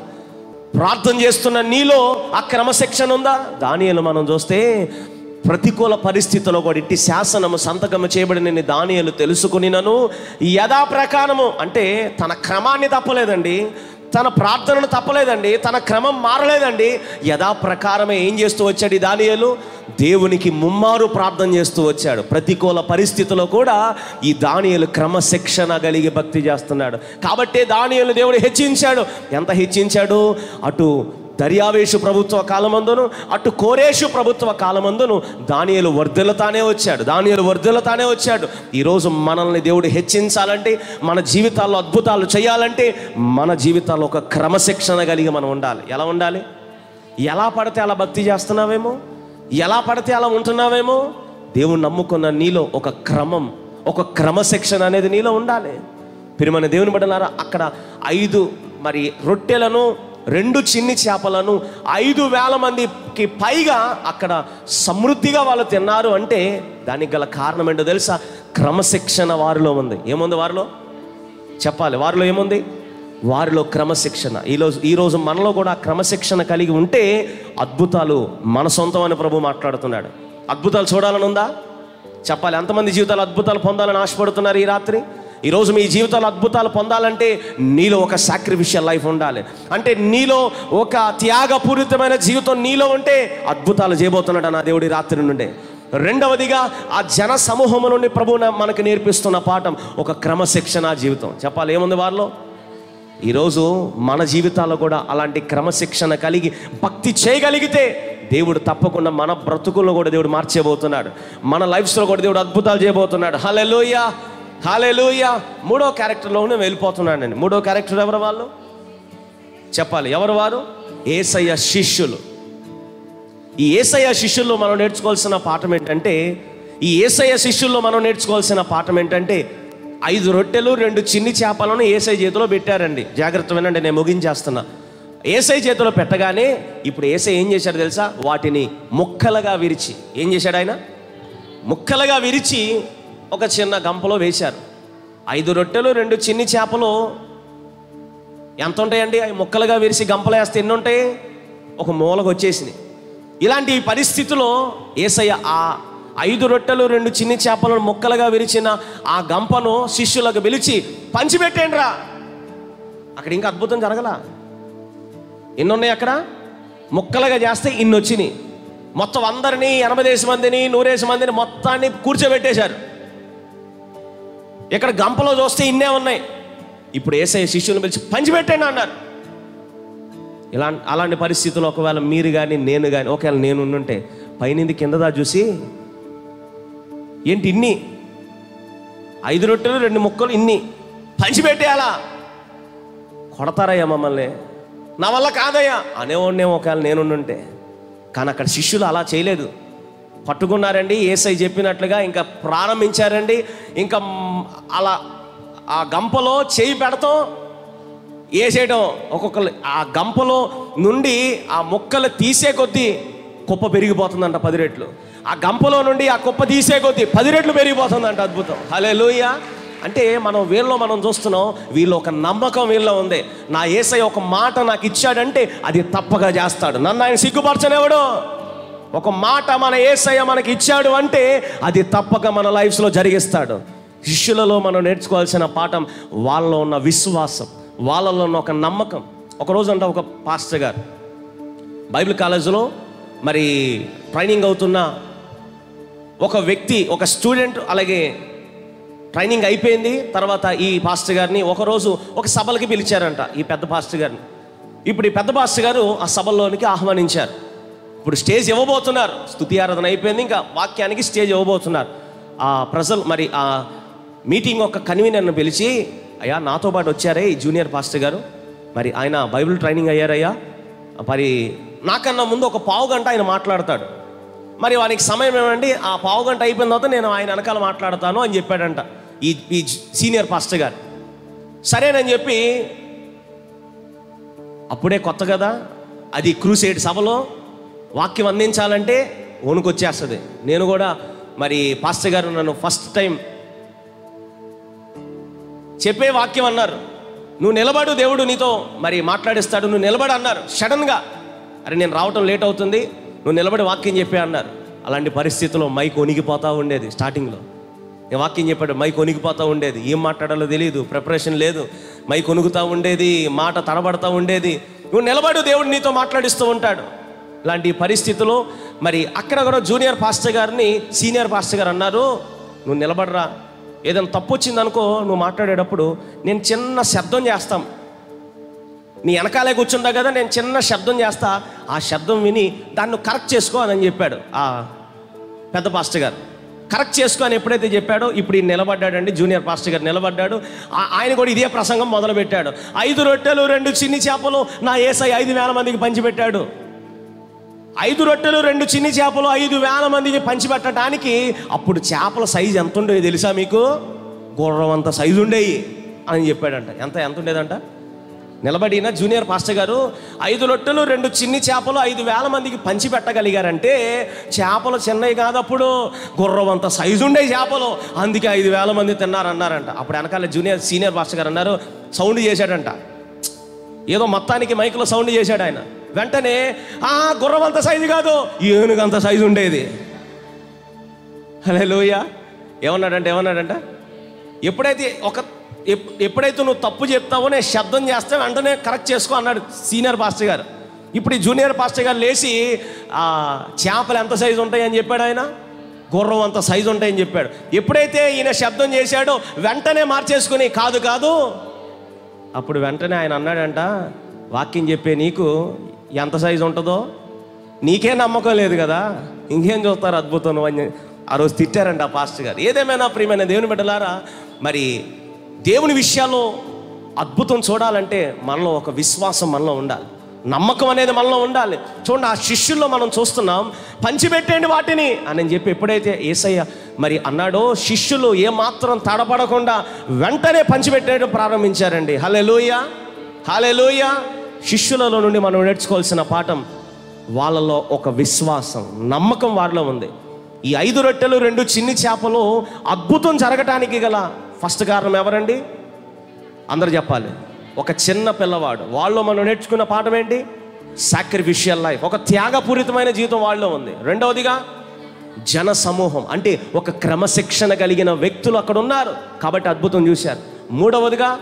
ప్రార్థన చేస్తున్న నీలో ఆ క్రమశిక్షణ ఉందా? దానియలు మనం చూస్తే ప్రతికూల పరిస్థితుల్లో కూడా ఇట్టి శాసనము సంతకము చేయబడిన దానియలు తెలుసుకుని నన్ను ప్రకారము అంటే తన క్రమాన్ని తప్పలేదండి. తన ప్రార్థనను తప్పలేదండి తన క్రమం మారలేదండి. యథాప్రకారమే ఏం చేస్తూ వచ్చాడు ఈ దానియలు? దేవునికి ముమ్మారు ప్రార్థన చేస్తూ వచ్చాడు. ప్రతికూల పరిస్థితిలో కూడా ఈ దానియలు క్రమశిక్షణ కలిగి భక్తి చేస్తున్నాడు. కాబట్టే దానియలు దేవుడు హెచ్చించాడు. ఎంత హెచ్చించాడు? అటు దర్యావేషు ప్రభుత్వ కాలమందును అటు కోరేషు ప్రభుత్వ కాలమందును దానియలు వర్ధలతానే వచ్చాడు దానియలు వర్ధలతానే వచ్చాడు. ఈరోజు మనల్ని దేవుడు హెచ్చించాలంటే మన జీవితాల్లో అద్భుతాలు చేయాలంటే మన జీవితాల్లో ఒక క్రమశిక్షణ కలిగి మనం ఉండాలి. ఎలా ఉండాలి? ఎలా పడితే అలా భక్తి చేస్తున్నావేమో? ఎలా పడితే అలా ఉంటున్నావేమో? దేవుడు నమ్ముకున్న నీలో ఒక క్రమం ఒక క్రమశిక్షణ అనేది నీలో ఉండాలి. పిరిమని దేవుని బిడ్డలారా అక్కడ ఐదు మరి రొట్టెలను రెండు చిన్ని చేపలను ఐదు వేల మందికి పైగా అక్కడ సమృద్ధిగా వాళ్ళు తిన్నారు అంటే దానికి గల కారణం ఏంటో తెలుసా? క్రమశిక్షణ వారిలో ఉంది. ఏముంది వారిలో? చెప్పాలి. వారిలో ఏముంది? వారిలో క్రమశిక్షణ. ఈరోజు ఈరోజు మనలో కూడా క్రమశిక్షణ కలిగి ఉంటే అద్భుతాలు మన సొంతం అని ప్రభు మాట్లాడుతున్నాడు. అద్భుతాలు చూడాలని ఉందా? చెప్పాలి. ఎంతమంది జీవితాలు అద్భుతాలు పొందాలని ఆశపడుతున్నారు ఈ రాత్రి? ఈరోజు మీ జీవితంలో అద్భుతాలు పొందాలంటే నీలో ఒక సాక్రిఫిషియల్ లైఫ్ ఉండాలి. అంటే నీలో ఒక త్యాగపూరితమైన జీవితం నీలో ఉంటే అద్భుతాలు చేయబోతున్నాడు నా దేవుడి రాత్రి నుండే. రెండవదిగా ఆ జన సమూహము నుండి ప్రభు మనకు నేర్పిస్తున్న పాఠం ఒక క్రమశిక్షణ జీవితం. చెప్పాలి ఏముంది వారిలో? ఈరోజు మన జీవితాల్లో కూడా అలాంటి క్రమశిక్షణ కలిగి భక్తి చేయగలిగితే దేవుడు తప్పకుండా మన బ్రతుకుల్లో కూడా దేవుడు మార్చేయబోతున్నాడు మన లైఫ్స్లో కూడా దేవుడు అద్భుతాలు చేయబోతున్నాడు. Hello hallelujah. మూడో క్యారెక్టర్లోనే వెళ్ళిపోతున్నాడండి మూడో క్యారెక్టర్ ఎవరు వాళ్ళు? చెప్పాలి. ఎవరు వారు? ఏసయ్య శిష్యులు. ఈ ఏసయ్య శిష్యుల్లో మనం నేర్చుకోవాల్సిన పాఠం ఏంటంటే ఈ ఏసయ్య శిష్యుల్లో మనం నేర్చుకోవాల్సిన పాఠం ఏంటంటే ఐదు రొట్టెలు రెండు చిన్ని చేపలను ఏసై చేతిలో పెట్టారండి. జాగ్రత్త వినండి నేను ముగించేస్తున్నా. ఏసై చేతిలో పెట్టగానే ఇప్పుడు ఏసై ఏం చేశాడు తెలుసా? వాటిని ముక్కలుగా విరిచి. ఏం చేశాడు ఆయన? ముక్కలుగా విరిచి ఒక చిన్న గంపలో వేశారు. ఐదు రొట్టెలు రెండు చిన్ని చేపలు. ఎంత ఉంటాయండి అవి ముక్కలుగా విరిసి గంపలు వేస్తే ఎన్ని ఉంటాయి ఒక మూలకు వచ్చేసినాయి ఇలాంటి పరిస్థితిలో ఏసయ్య ఆ ఐదు రొట్టెలు రెండు చిన్ని చేపలను ముక్కలుగా విరిచిన ఆ గంపను శిష్యులకు పిలిచి పంచిపెట్టేయండి రా అక్కడ ఇంకా అద్భుతం జరగల? ఎన్ని ఉన్నాయి అక్కడ? ముక్కలుగా చేస్తే ఇన్ని వచ్చినాయి మొత్తం అందరినీ ఎనభై మందిని నూరేసి మందిని మొత్తాన్ని కూర్చోబెట్టేశారు. ఇక్కడ గంపలో చూస్తే ఇన్నే ఉన్నాయి. ఇప్పుడు ఏసఐ శిష్యులను పిలిచి పంచిపెట్టండి అన్నారు. ఇలా అలాంటి పరిస్థితుల్లో ఒకవేళ మీరు కానీ నేను కానీ ఒకవేళ నేను ఉండుంటే పైనింది కిందదా చూసి ఏంటి ఇన్ని? ఐదు రొట్టెలు రెండు ముక్కలు ఇన్ని? పంచిపెట్టేయాలా? కొడతారయ్యా మమ్మల్ని. నా వల్ల కాదయ్యా. అనేవాడినేమో ఒకవేళ నేను కానీ అక్కడ శిష్యులు అలా చేయలేదు. పట్టుకున్నారండి. ఏసై చెప్పినట్లుగా ఇంకా ప్రారంభించారండి. ఇంకా అలా ఆ గంపలో చేయి పెడతాం. వేసేయడం ఒక్కొక్కరు ఆ గంపలో నుండి ఆ మొక్కలు తీసే కొద్దీ కుప్ప పెరిగిపోతుందంట పది రెట్లు. ఆ గంపలో నుండి ఆ కుప్ప తీసే కొద్దీ పది రెట్లు పెరిగిపోతుందంట అద్భుతం. హలే అంటే మనం వీళ్ళలో మనం చూస్తున్నాం వీళ్ళు ఒక నమ్మకం వీళ్ళలో ఉంది. నా ఏసై ఒక మాట నాకు ఇచ్చాడంటే అది తప్పగా చేస్తాడు. నన్ను ఆయన సిగ్గుపరచనేవాడు ఒక మాట మన ఏసయ్య మనకి ఇచ్చాడు అంటే అది తప్పక మన లైఫ్స్లో జరిగిస్తాడు. శిష్యులలో మనం నేర్చుకోవాల్సిన పాఠం వాళ్ళలో ఉన్న విశ్వాసం వాళ్ళలో ఉన్న ఒక నమ్మకం. ఒకరోజు అంట ఒక పాస్టర్ గారు బైబిల్ కాలేజీలో మరి ట్రైనింగ్ అవుతున్న ఒక వ్యక్తి ఒక స్టూడెంట్ అలాగే ట్రైనింగ్ అయిపోయింది. తర్వాత ఈ పాస్టర్ గారిని ఒకరోజు ఒక సభలకి పిలిచారంట ఈ పెద్ద పాస్టర్ గారిని. ఇప్పుడు ఈ పెద్ద పాస్టర్ గారు ఆ సభల్లోనికి ఆహ్వానించారు. ఇప్పుడు స్టేజ్ ఇవ్వబోతున్నారు. స్థుతి ఆరాధన అయిపోయింది ఇంకా వాక్యానికి స్టేజ్ ఇవ్వబోతున్నారు. ఆ ప్రజలు మరి ఆ మీటింగ్ ఒక కన్వీనర్ను పిలిచి అయ్యా నాతో పాటు వచ్చారే ఈ జూనియర్ పాస్టర్ గారు. మరి ఆయన బైబిల్ ట్రైనింగ్ అయ్యారయ్యా. మరి నాకన్నా ముందు ఒక పావు గంట ఆయన మాట్లాడతాడు. మరి వానికి సమయం ఏమండి? ఆ పావు గంట అయిపోయిన తర్వాత నేను ఆయన వెనకాల మాట్లాడతాను అని చెప్పాడంట ఈ ఈ సీనియర్ పాస్టర్ గారు. సరేనని చెప్పి అప్పుడే కొత్త కదా. అది క్రూసైడ్ సభలో వాక్యం అందించాలంటే వణుకొచ్చేస్తుంది. నేను కూడా మరి పాస్టర్ గారు నన్ను ఫస్ట్ టైం చెప్పే వాక్యం అన్నారు. నువ్వు నిలబడు దేవుడు నీతో మరి మాట్లాడిస్తాడు నువ్వు నిలబడు అన్నారు. సడన్గా అరే నేను రావటం లేట్ అవుతుంది నువ్వు నిలబడి వాక్యం చెప్పే అన్నారు. అలాంటి పరిస్థితుల్లో మైక్ వణిగిపోతూ ఉండేది స్టార్టింగ్లో. నేను వాక్యం చెప్పాడు మైక్ వణిగిపోతూ ఉండేది. ఏం మాట్లాడాలో తెలియదు ప్రిపరేషన్ లేదు. మైక్ వణుకుతూ ఉండేది మాట తడబడతా ఉండేది. నువ్వు నిలబడు దేవుడు నీతో మాట్లాడిస్తూ ఉంటాడు. లాంటి పరిస్థితిలో మరి అక్కడ కూడా జూనియర్ పాస్టర్ గారిని సీనియర్ పాస్టర్ గారు అన్నారు నువ్వు నిలబడరా. ఏదైనా తప్పు వచ్చిందనుకో నువ్వు మాట్లాడేటప్పుడు నేను చిన్న శబ్దం చేస్తాం. నీ వెనకాలే కూర్చుంటా కదా నేను చిన్న శబ్దం చేస్తా. ఆ శబ్దం విని దాన్ని కరెక్ట్ చేసుకో అని చెప్పాడు ఆ పెద్ద పాస్టర్ గారు. కరెక్ట్ చేసుకో అని ఎప్పుడైతే చెప్పాడో ఇప్పుడు నిలబడ్డాడండి జూనియర్ పాస్టర్ గారు నిలబడ్డాడు. ఆ- ఆయన కూడా ఇదే ప్రసంగం మొదలుపెట్టాడు. ఐదు రొట్టెలు రెండు చిన్ని చేపలు నా ఏసై ఐదు వేల మందికి పంచిపెట్టాడు. ఐదు రొట్టెలు రెండు చిన్ని చేపలు ఐదు వేల మందికి పంచిపెట్టడానికి అప్పుడు చేపల సైజు ఎంత ఉండేవి తెలుసా మీకు? గుర్రం అంత సైజు ఉండేవి అని చెప్పాడంట. ఎంత ఎంత ఉండేదంట? నిలబడిన జూనియర్ పాస్టర్ గారు ఐదు రొట్టెలు రెండు చిన్ని చేపలు ఐదు వేల మందికి పంచి పెట్టగలిగారంటే చేపలు చిన్నవి కాదప్పుడు గుర్రవంత సైజు ఉండే చేపలు. అందుకే ఐదు వేల మంది తిన్నారన్నారంట. అప్పుడు వెనకాల జూనియర్ సీనియర్ పాస్టర్ గారు అన్నారు సౌండ్ చేశాడంట. ఏదో మొత్తానికి మైక్లో సౌండ్ చేశాడు ఆయన. వెంటనే ఆ గుర్రవంత సైజు కాదు ఏనుగంత సైజు ఉండేది. హలే లోయ ఏమన్నాడంట ఏమన్నాడంట? ఎప్పుడైతే ఒక ఎప్- ఎప్పుడైతే నువ్వు తప్పు చెప్తావో నేను శబ్దం చేస్తే వెంటనే కరెక్ట్ చేసుకో అన్నాడు సీనియర్ పాస్టర్ గారు. ఇప్పుడు ఈ జూనియర్ పాస్టర్ గారు లేచి ఆ చేపలు ఎంత సైజు ఉంటాయని చెప్పాడు ఆయన. గుర్రం అంత సైజు ఉంటాయని చెప్పాడు. ఎప్పుడైతే ఈయన శబ్దం చేశాడో వెంటనే మార్చేసుకుని కాదు కాదు. అప్పుడు వెంటనే ఆయన అన్నాడంట వాక్యం చెప్పే నీకు ఎంత సైజు ఉంటుందో? నీకే నమ్మకం లేదు కదా? ఇంకేం చూస్తారు అద్భుతం అని ఆ రోజు తిట్టారంట ఆ పాస్టర్ గారు. ఏదేమైనా ప్రియమైన దేవుని బిడ్డలారా మరి దేవుని విషయాల్లో అద్భుతం చూడాలంటే మనలో ఒక విశ్వాసం మనలో ఉండాలి. నమ్మకం అనేది మనలో ఉండాలి. చూడండి ఆ శిష్యుల్లో మనం చూస్తున్నాం పంచిపెట్టండి వాటిని అని చెప్పి ఎప్పుడైతే ఏసయ్య మరి అన్నాడో శిష్యులు ఏమాత్రం తడపడకుండా వెంటనే పంచిపెట్టేయడం ప్రారంభించారండి. హలే లూయ హలే లోయ శిష్యులలో నుండి మనం నేర్చుకోవాల్సిన పాఠం వాళ్ళలో ఒక విశ్వాసం నమ్మకం వారిలో ఉంది. ఈ ఐదు రొట్టెలు రెండు చిన్ని చేపలు అద్భుతం జరగటానికి గల ఫస్ట్ కారణం ఎవరండి? అందరు చెప్పాలి. ఒక చిన్న పిల్లవాడు. వాళ్ళు మనం నేర్చుకున్న పాఠం ఏంటి? సాక్రిఫిషియల్ లైఫ్ ఒక త్యాగపూరితమైన జీవితం వాళ్ళలో ఉంది. రెండవదిగా జన సమూహం అంటే ఒక క్రమశిక్షణ కలిగిన వ్యక్తులు అక్కడ ఉన్నారు. కాబట్టి అద్భుతం చూశారు. మూడవదిగా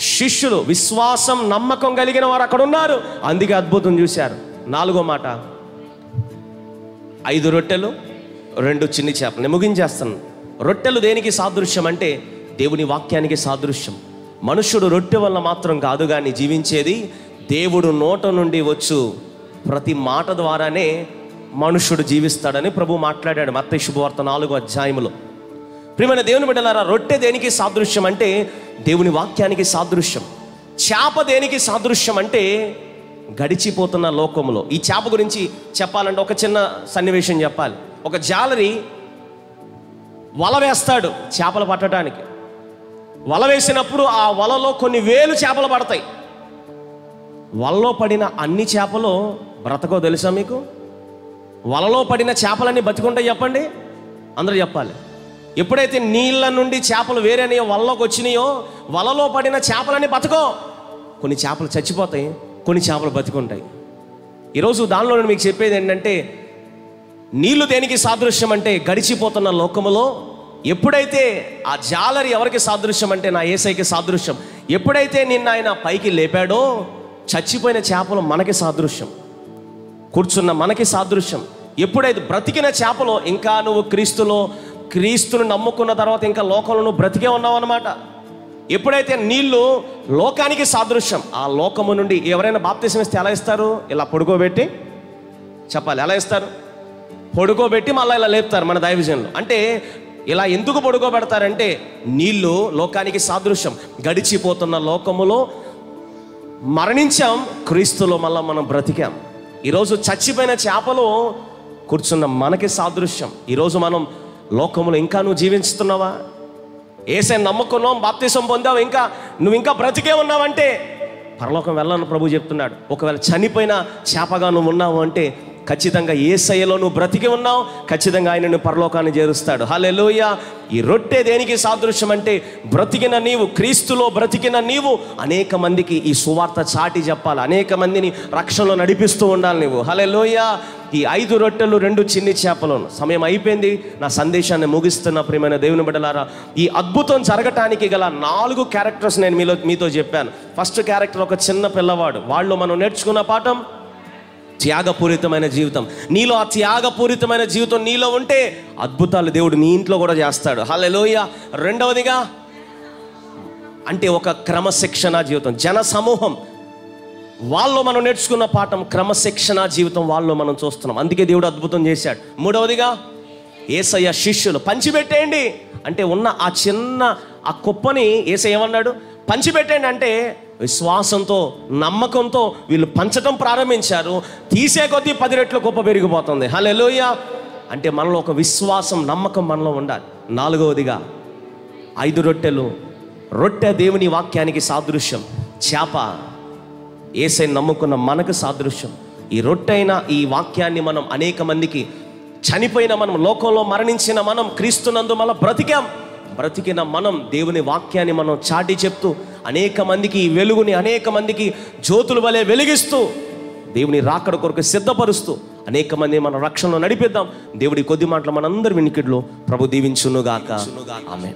శిష్యులు విశ్వాసం నమ్మకం కలిగిన వారు అక్కడ ఉన్నారు అందుకే అద్భుతం చూశారు. నాలుగో మాట. ఐదు రొట్టెలు రెండు చిన్ని చేపలు. నేను ముగించేస్తాను. రొట్టెలు దేనికి సాదృశ్యం అంటే దేవుని వాక్యానికి సాదృశ్యం. మనుషుడు రొట్టె వల్ల మాత్రం కాదు కానీ జీవించేది దేవుడు నోట నుండి వచ్చు. ప్రతి మాట ద్వారానే మనుషుడు జీవిస్తాడని ప్రభు మాట్లాడాడు. మత్త శుభవార్త నాలుగో అధ్యాయంలో ప్రియమైన దేవుని బిడ్డలారా రొట్టె దేనికి సాదృశ్యం అంటే దేవుని వాక్యానికి సాదృశ్యం. చేప దేనికి సాదృశ్యం అంటే గడిచిపోతున్న లోకంలో ఈ చేప గురించి చెప్పాలంటే ఒక చిన్న సన్నివేశం చెప్పాలి. ఒక జాలరి వల వేస్తాడు చేపలు పట్టడానికి. వల వేసినప్పుడు ఆ వలలో కొన్ని వేలు చేపలు పడతాయి. వలలో పడిన అన్ని చేపలు బ్రతకో తెలుసా మీకు? వలలో పడిన చేపలన్నీ బతికుంటాయి చెప్పండి. అందరూ చెప్పాలి. ఎప్పుడైతే నీళ్ళ నుండి చేపలు వేరేనాయో వలలోకి వచ్చినాయో వలలో పడిన చేపలన్నీ బతకో. కొన్ని చేపలు చచ్చిపోతాయి కొన్ని చేపలు బతికుంటాయి. ఈరోజు దానిలో నేను మీకు చెప్పేది ఏంటంటే నీళ్ళు దేనికి సాదృశ్యం అంటే గడిచిపోతున్న లోకములో ఎప్పుడైతే ఆ జాలరి ఎవరికి సాదృశ్యం అంటే నా ఏసైకి సాదృశ్యం. ఎప్పుడైతే నిన్న ఆయన పైకి లేపాడో చచ్చిపోయిన చేపలు మనకి సాదృశ్యం. కూర్చున్న మనకి సాదృశ్యం. ఎప్పుడైతే బ్రతికిన చేపలో ఇంకా నువ్వు క్రీస్తులో క్రీస్తును నమ్ముకున్న తర్వాత ఇంకా లోకంలో నువ్వు బ్రతికే ఉన్నావు అనమాట ఎప్పుడైతే నీళ్ళు లోకానికి సాదృశ్యం ఆ లోకము నుండి ఎవరైనా బాప్తిసం ఇస్తే ఎలా ఇస్తారు? ఇలా పొడుకోబెట్టి చెప్పాలి. ఎలా ఇస్తారు? పొడుకోబెట్టి మళ్ళీ ఇలా లేపుతారు మన దైవజన్లు. అంటే ఇలా ఎందుకు పొడుకోబెడతారంటే నీళ్ళు లోకానికి సాదృశ్యం. గడిచిపోతున్న లోకములో మరణించాం క్రీస్తులో మళ్ళీ మనం బ్రతికాం. ఈరోజు చచ్చిపోయిన చేపలు కూర్చున్న మనకి సాదృశ్యం. ఈరోజు మనం లోకములు ఇంకా నువ్వు జీవిస్తున్నావా ఏసే నమ్ముకున్నాం బాప్తిసం పొందావు ఇంకా నువ్వు ఇంకా బ్రతికే ఉన్నావంటే పరలోకం వెళ్ళాలని ప్రభు చెప్తున్నాడు. ఒకవేళ చనిపోయిన చేపగా నువ్వు ఉన్నావు అంటే ఖచ్చితంగా ఏసయ్యలో నువ్వు బ్రతికి ఉన్నావు ఖచ్చితంగా ఆయనను పరలోకాన్ని చేరుస్తాడు. హలెలోయ ఈ రొట్టె దేనికి సాదృశ్యం అంటే బ్రతికిన నీవు క్రీస్తులో బ్రతికిన నీవు అనేక మందికి ఈ సువార్త చాటి చెప్పాలి. అనేక మందిని రక్షణలో నడిపిస్తూ ఉండాలి నువ్వు హలెలోయ ఈ ఐదు రొట్టెలు రెండు చిన్ని చేపలు సమయం అయిపోయింది. నా సందేశాన్ని ముగిస్తున్న ప్రియమైన దేవుని బిడ్డలారా ఈ అద్భుతం జరగటానికి గల నాలుగు క్యారెక్టర్స్ నేను మీలో మీతో చెప్పాను. ఫస్ట్ క్యారెక్టర్ ఒక చిన్న పిల్లవాడు. వాళ్ళు మనం నేర్చుకున్న పాఠం త్యాగపూరితమైన జీవితం. నీలో ఆ త్యాగపూరితమైన జీవితం నీలో ఉంటే అద్భుతాలు దేవుడు నీ ఇంట్లో కూడా చేస్తాడు. హల్లెలూయా. రెండవదిగా అంటే ఒక క్రమశిక్షణ జీవితం. జన సమూహం. వాళ్ళు మనం నేర్చుకున్న పాఠం క్రమశిక్షణ జీవితం వాళ్ళు మనం చూస్తున్నాం. అందుకే దేవుడు అద్భుతం చేశాడు. మూడవదిగా ఏసయ్య శిష్యులు. పంచిపెట్టేయండి. అంటే ఉన్న ఆ చిన్న ఆ కుప్పని ఏసయ్య ఏమన్నాడు? పంచిపెట్టండి అంటే విశ్వాసంతో నమ్మకంతో వీళ్ళు పంచటం ప్రారంభించారు. తీసే కొద్దీ పది రెట్లు గొప్ప పెరిగిపోతుంది. హలోయ అంటే మనలో ఒక విశ్వాసం నమ్మకం మనలో ఉండాలి. నాలుగవదిగా ఐదు రొట్టెలు. రొట్టె దేవుని వాక్యానికి సాదృశ్యం. చేప ఏసై నమ్ముకున్న మనకు సాదృశ్యం. ఈ రొట్టెైన ఈ వాక్యాన్ని మనం అనేక మందికి చనిపోయిన మనం లోకంలో మరణించిన మనం క్రీస్తునందు మళ్ళీ బ్రతికాం. బ్రతికిన మనం దేవుని వాక్యాన్ని మనం చాటి చెప్తూ అనేక మందికి ఈ వెలుగుని అనేక మందికి జ్యోతుల వలె వెలిగిస్తూ దేవుని రాకడ కొరకు సిద్ధపరుస్తూ అనేక మంది మన రక్షణలో నడిపిద్దాం. దేవుడి కొద్ది మాటలు మనందరి వినికిడిలో ప్రభు దీవించునుగాక. ఆమె